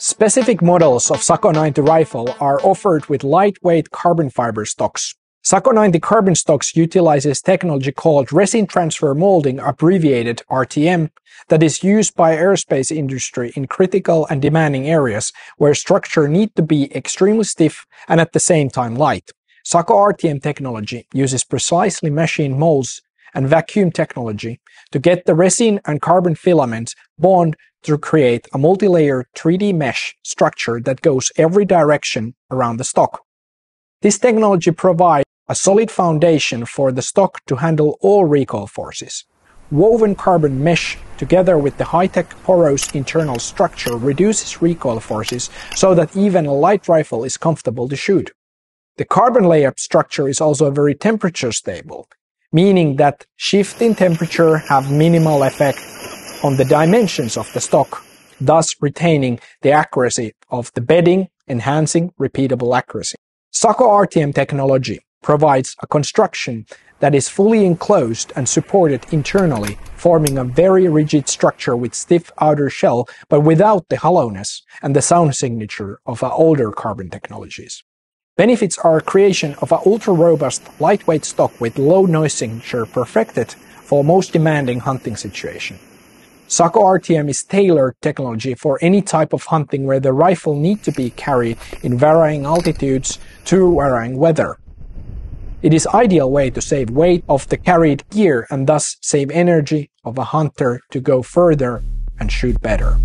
Specific models of Sako 90 rifle are offered with lightweight carbon fiber stocks. Sako 90 carbon stocks utilizes technology called resin transfer molding, abbreviated RTM, that is used by aerospace industry in critical and demanding areas where structure need to be extremely stiff and at the same time light. Sako RTM technology uses precisely machined molds and vacuum technology to get the resin and carbon filaments bond to create a multi-layer 3D mesh structure that goes every direction around the stock. This technology provides a solid foundation for the stock to handle all recoil forces. Woven carbon mesh together with the high-tech porous internal structure reduces recoil forces so that even a light rifle is comfortable to shoot. The carbon layup structure is also very temperature stable, meaning that shift in temperature have minimal effect on the dimensions of the stock, thus retaining the accuracy of the bedding, enhancing repeatable accuracy. Sako RTM technology provides a construction that is fully enclosed and supported internally, forming a very rigid structure with stiff outer shell, but without the hollowness and the sound signature of older carbon technologies. Benefits are creation of an ultra-robust, lightweight stock with low noise signature perfected for most demanding hunting situation. Sako RTM is tailored technology for any type of hunting where the rifle need to be carried in varying altitudes to varying weather. It is ideal way to save weight of the carried gear and thus save energy of a hunter to go further and shoot better.